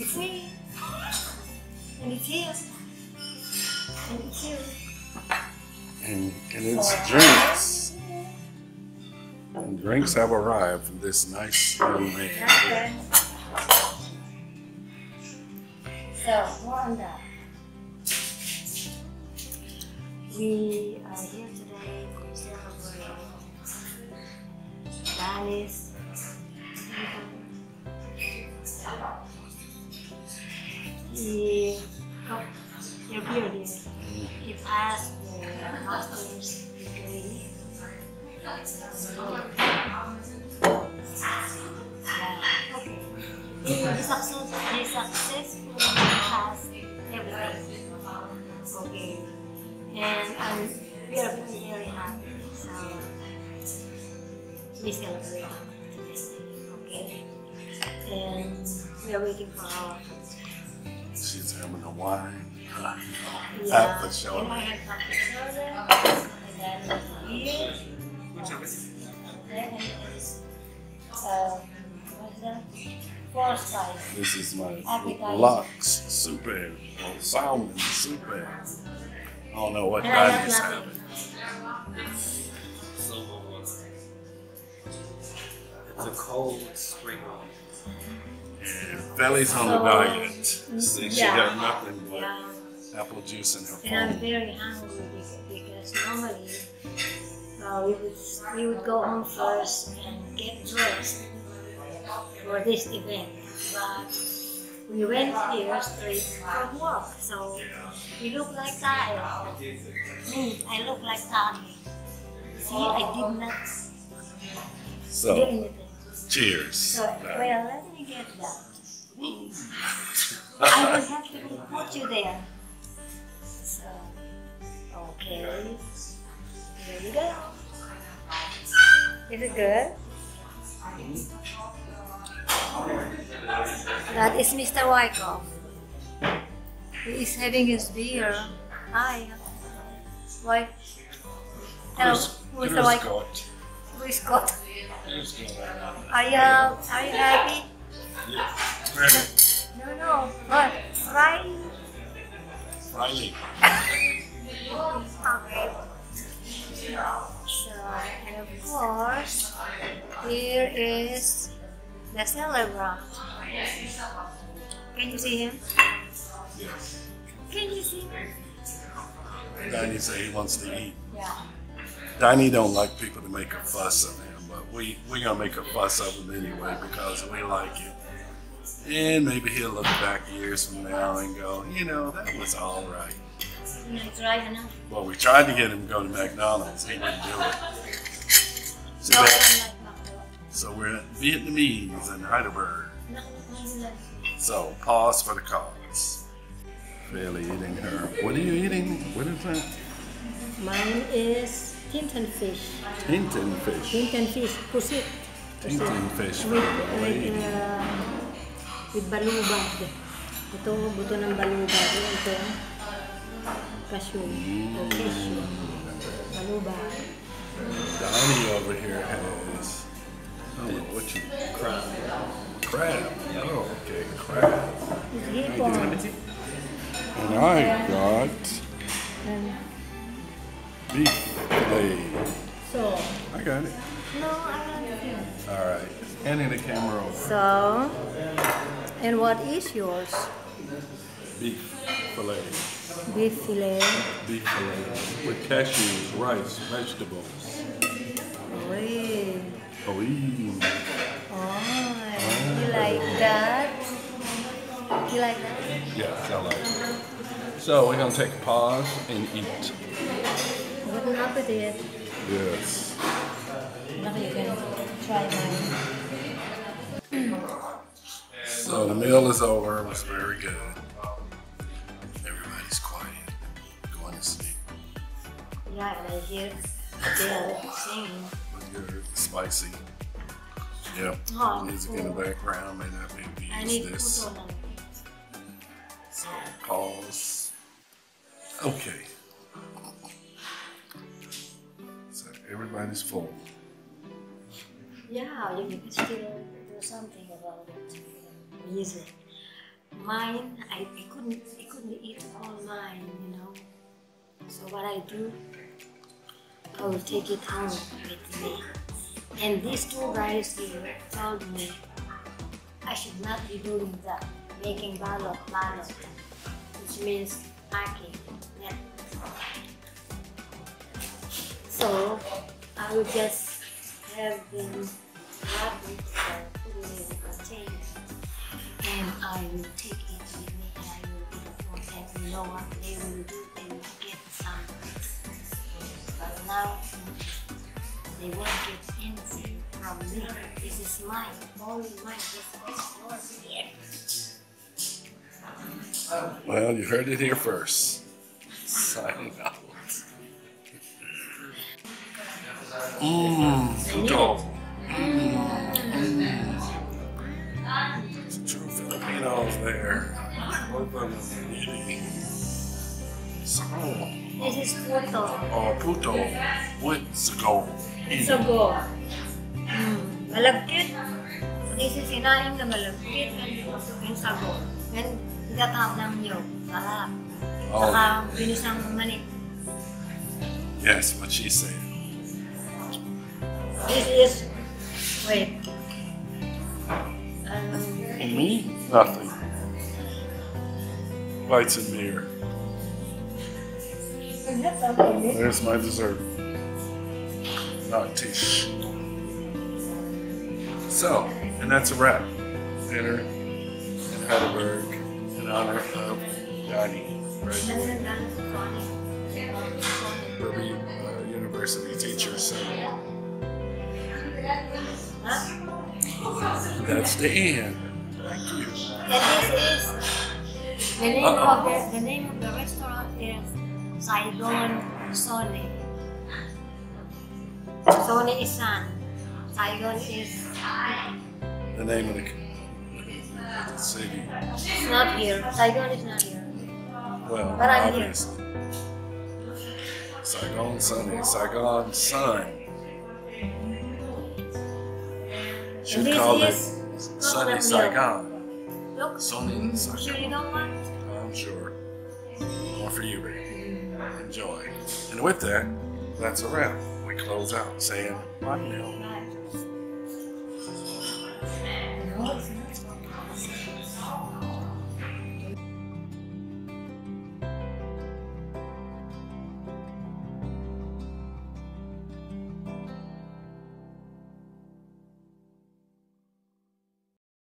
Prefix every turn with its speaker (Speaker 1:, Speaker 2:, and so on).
Speaker 1: It's me. And it's you. And it's you.
Speaker 2: And, and it's drinks. And drinks have arrived from this nice young man.
Speaker 1: Okay. So, on. We are here today to celebrate Dallas. Success, successfully passed everything. Okay. And um, we are very, very happy. So we celebrate today. Okay. And we are waiting for our
Speaker 2: She's having a wine. Uh,
Speaker 1: yeah.
Speaker 2: Apple
Speaker 1: And
Speaker 2: shoulder.
Speaker 1: I have apple soda. And then
Speaker 2: This is my
Speaker 1: Appetizer.
Speaker 2: Lux Super or Salmon Super. I don't know what
Speaker 1: And I
Speaker 2: that is having.
Speaker 3: It's a cold spring roll.
Speaker 2: And Belly's on the
Speaker 1: So,
Speaker 2: diet. See, she
Speaker 1: yeah.
Speaker 2: got nothing but
Speaker 1: Yeah.
Speaker 2: apple juice in her
Speaker 1: And I'm very hungry because, because normally uh, we would we would go home first and get dressed for this event, but we went here straight from work, so we look like tired. Me, I look like tired. See, I did not do anything.
Speaker 2: cheers.
Speaker 1: So, well, let me get that. I will have to put you there. So, okay. Here you go. Is it good? Mm-hmm. That is Mr. Wyckoff. He is having his beer. Hi. Why? Hello,
Speaker 2: Chris-
Speaker 1: Mr.
Speaker 2: Chris
Speaker 1: Wyckoff.
Speaker 2: Scott.
Speaker 1: Who is Scott? Are you, are you happy?
Speaker 2: Ready?
Speaker 1: No, no. What? Right?
Speaker 2: Riley.
Speaker 1: Okay. So, and of course, here is the celebrant. Can you see him?
Speaker 2: Yes.
Speaker 1: Can you see him?
Speaker 2: Danny said he wants to eat.
Speaker 1: Yeah.
Speaker 2: Danny don't like people to make a fuss of him, but we we gonna make a fuss of him anyway because we like him. And maybe he'll look back years from now and go, you know, that was all right.
Speaker 1: You know, try enough.
Speaker 2: Well, we tried to get him to go to McDonald's. He wouldn't do it. That- so we're at Vietnamese in Heidelberg. So pause for the cause. Fairly eating her. What are you eating? What is that?
Speaker 1: Mine is Tintin fish.
Speaker 2: Tintin fish.
Speaker 1: Tintin fish. Pusit.
Speaker 2: Tintin fish
Speaker 1: With,
Speaker 2: the
Speaker 1: with, uh, with balubag. Ito, buto ng balubag. Ito, cashew. O cashew. Balubag.
Speaker 2: Donnie over here has. I don't know what you.
Speaker 3: Crab.
Speaker 2: Crab. Oh, okay, crab. And I got beef fillet.
Speaker 1: so,
Speaker 2: I got it.
Speaker 1: no, I don't think.
Speaker 2: All right. Handing the camera over.
Speaker 1: So, and what is yours?
Speaker 2: Beef fillet.
Speaker 1: Beef fillet.
Speaker 2: Beef fillet with cashews, rice, vegetables.
Speaker 1: Wait.
Speaker 2: Oh.
Speaker 1: Oh, you like that? You like that?
Speaker 2: Yes, I like it. So we're gonna take a pause and eat.
Speaker 1: Good appetite.
Speaker 2: Yes.
Speaker 1: Now you can try mine.
Speaker 2: So the meal is over. It was very good. Everybody's quiet, going to sleep.
Speaker 1: Yeah, and I hear Adele singing.
Speaker 2: Spicy. Yep.
Speaker 1: Oh,
Speaker 2: Music in the background may not be
Speaker 1: I
Speaker 2: use
Speaker 1: need
Speaker 2: this. So pause. Okay. So everybody's full.
Speaker 1: Yeah, you can still do something about it. Music. mine. I, I couldn't I couldn't eat all mine, you know. So what I do, I will take it home with me. And these two guys here told me I should not be doing that, making balot balot, which means packing. Yeah. So I would just have them wrap it or put it in a container, and I will take it with me and I will from them. You know what they will do? They will get some. But now they won't get anything from me. This is mine, only mine. This is yours here.
Speaker 2: Well, you heard it here first. Signing out. Mmm, puto. Mmm. True Filipinos there. Both of them eating. So,
Speaker 1: This is puto.
Speaker 2: oh, puto with sago.
Speaker 1: Sago. Mm, malagkit. This is sinaing na malagkit and yung sago. And gatap ng niyog. Sarap.
Speaker 2: Oh,
Speaker 1: Saka binisang manik.
Speaker 2: yes, what she said.
Speaker 1: This is, wait. Um,
Speaker 2: Me? Nothing. Lights and mirror. There's my dessert. Not. So, and that's a wrap. Dinner in Heidelberg in honor of Yanni, graduating Liberty uh, University teacher. So that's the end. Thank you.
Speaker 1: And this is the name of the, the name of the restaurant is Saigon Sonne. Sonne is sun. Saigon is
Speaker 2: The name of the, the city.
Speaker 1: it's not here. Saigon is not here.
Speaker 2: Well,
Speaker 1: But I'm here.
Speaker 2: Saigon Sunny, Saigon Sun. Should
Speaker 1: this
Speaker 2: call it Sunny Saigon.
Speaker 1: Look,
Speaker 2: Sunny
Speaker 1: sure you
Speaker 2: Saigon.
Speaker 1: don't want?
Speaker 2: I'm sure. More for you, baby. Enjoy. And with that, that's a wrap. We close out saying now.
Speaker 1: Bye.